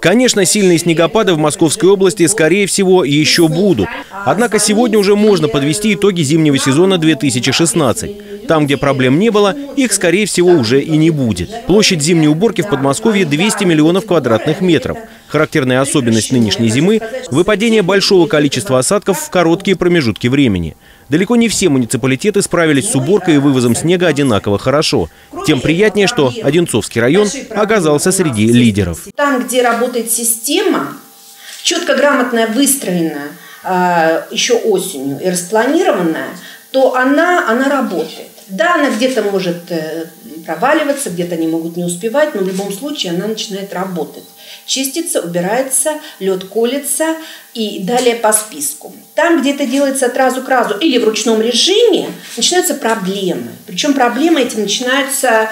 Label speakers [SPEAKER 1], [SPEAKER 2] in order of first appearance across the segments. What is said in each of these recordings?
[SPEAKER 1] Конечно, сильные снегопады в Московской области, скорее всего, еще будут. Однако сегодня уже можно подвести итоги зимнего сезона 2016. Там, где проблем не было, их, скорее всего, уже и не будет. Площадь зимней уборки в Подмосковье 200 миллионов квадратных метров. Характерная особенность нынешней зимы – выпадение большого количества осадков в короткие промежутки времени. Далеко не все муниципалитеты справились с уборкой и вывозом снега одинаково хорошо. Тем приятнее, что Одинцовский район оказался среди лидеров.
[SPEAKER 2] Там, где работает система, четко, грамотно выстроенная э, еще осенью и распланированная, то она, она работает. Да, она где-то может э, проваливаться, где-то они могут не успевать, но в любом случае она начинает работать. Чистится, убирается, лед колется и далее по списку. Там, где это делается от разу к разу или в ручном режиме, начинаются проблемы. Причем проблемы эти начинаются,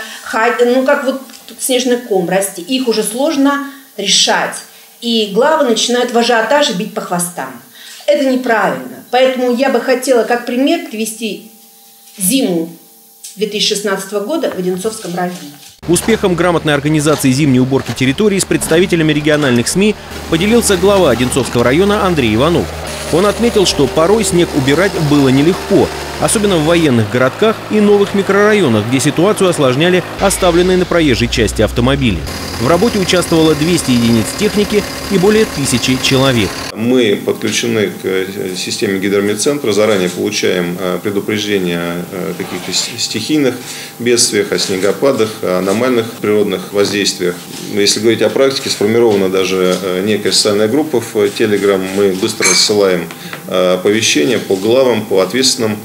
[SPEAKER 2] ну как вот снежный ком расти. Их уже сложно решать. И главы начинают в ажиотаже бить по хвостам. Это неправильно. Поэтому я бы хотела как пример привести зиму 2016 года в Одинцовском районе.
[SPEAKER 1] Успехом грамотной организации зимней уборки территории с представителями региональных СМИ поделился глава Одинцовского района Андрей Иванов. Он отметил, что порой снег убирать было нелегко, особенно в военных городках и новых микрорайонах, где ситуацию осложняли оставленные на проезжей части автомобили. В работе участвовало 200 единиц техники и более тысячи человек.
[SPEAKER 3] Мы подключены к э, системе гидромедцентра, заранее получаем э, предупреждения о каких-то стихийных бедствиях, о снегопадах, о аномальных природных воздействиях. Если говорить о практике, сформирована даже э, некая социальная группа в Telegram. Мы быстро рассылаем оповещения по главам, по ответственным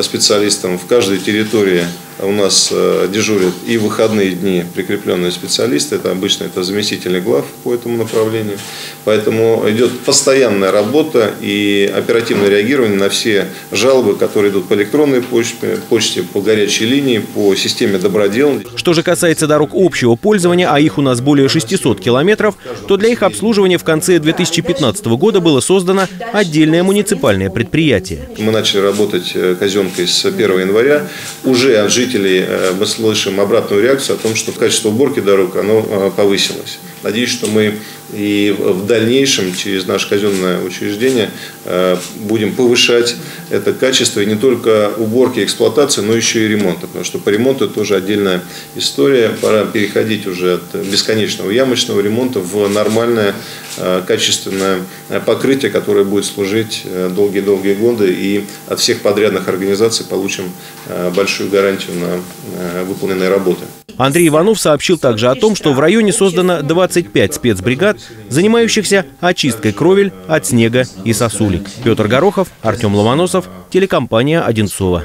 [SPEAKER 3] специалистам в каждой территории у нас э, дежурят и в выходные дни прикрепленные специалисты, это обычно это заместители глав по этому направлению. Поэтому идет постоянная работа и оперативное реагирование на все жалобы, которые идут по электронной почте, почте по горячей линии, по системе добродел.
[SPEAKER 1] Что же касается дорог общего пользования, а их у нас более 600 километров, то для их обслуживания в конце 2015 года было создано отдельное муниципальное предприятие.
[SPEAKER 3] Мы начали работать э, казенкой с 1 января. Уже от жителей жителей э, мы слышим обратную реакцию о том, что качество уборки дорог оно э, повысилось. Надеюсь, что мы и в дальнейшем через наше казенное учреждение э, будем повышать это качество и не только уборки и эксплуатации, но еще и ремонта. Потому что по ремонту тоже отдельная история. Пора переходить уже от бесконечного ямочного ремонта в нормальное качественное покрытие, которое будет служить долгие-долгие годы. И от всех подрядных организаций получим большую гарантию на выполненные работы.
[SPEAKER 1] Андрей Иванов сообщил также о том, что в районе создано 25 спецбригад, занимающихся очисткой кровель от снега и сосулек. Петр Горохов, Артем Ломоносов, телекомпания «Одинцова».